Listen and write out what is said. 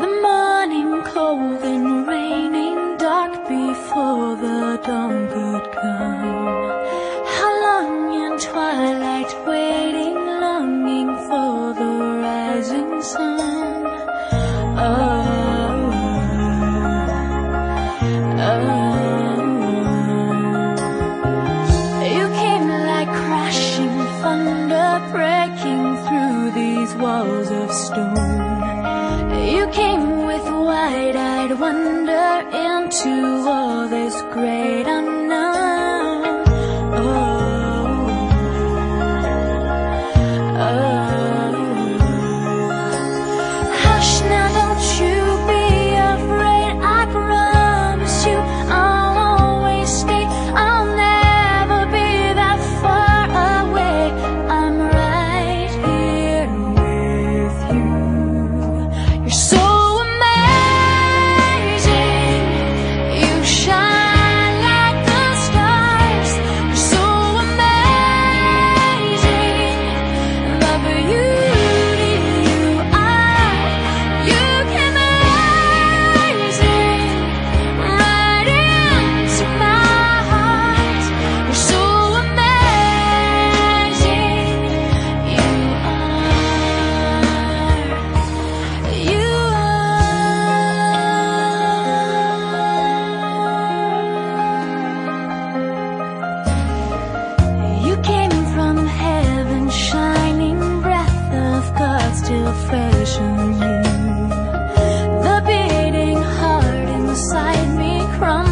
The morning cold and raining dark before the dawn could come. Walls of stone. You came with wide-eyed wonder into all this gray affection. The beating heart inside me crumbles.